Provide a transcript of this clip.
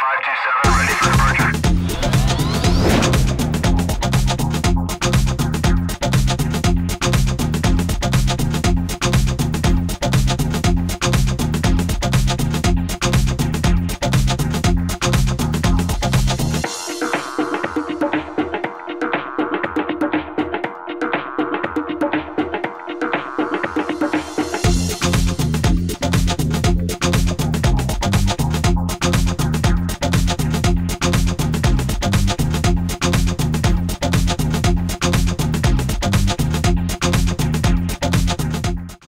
527, ready for the break.